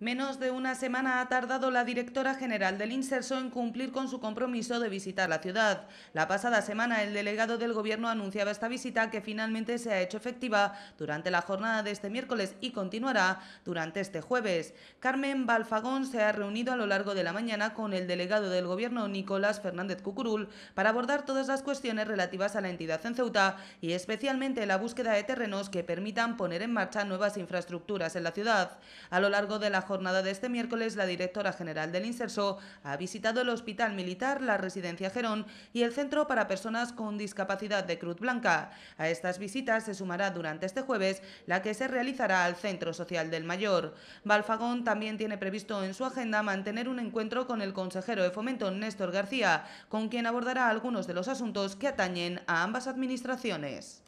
Menos de una semana ha tardado la directora general del Inserso en cumplir con su compromiso de visitar la ciudad. La pasada semana el delegado del Gobierno anunciaba esta visita que finalmente se ha hecho efectiva durante la jornada de este miércoles y continuará durante este jueves. Carmen Balfagón se ha reunido a lo largo de la mañana con el delegado del Gobierno Nicolás Fernández Cucurul para abordar todas las cuestiones relativas a la entidad en Ceuta y especialmente la búsqueda de terrenos que permitan poner en marcha nuevas infraestructuras en la ciudad. A lo largo de la jornada de este miércoles, la directora general del Inserso ha visitado el Hospital Militar, la Residencia Gerón y el Centro para Personas con Discapacidad de Cruz Blanca. A estas visitas se sumará durante este jueves la que se realizará al Centro Social del Mayor. Balfagón también tiene previsto en su agenda mantener un encuentro con el consejero de Fomento, Néstor García, con quien abordará algunos de los asuntos que atañen a ambas administraciones.